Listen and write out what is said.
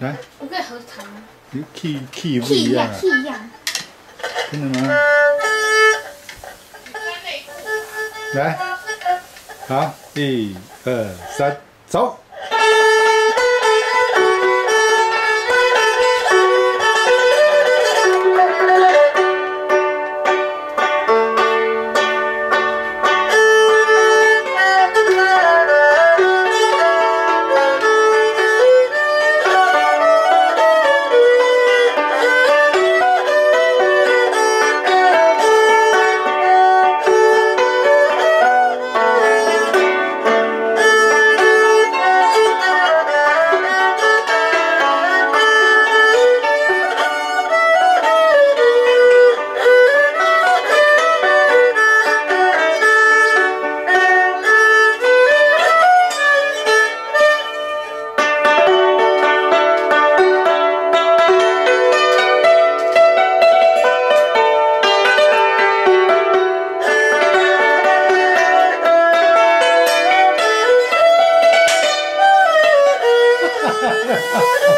来，我可以合弹吗你 key key 不一样一样啊，，key 一样。真的吗？来，好，一二三，走。Yeah.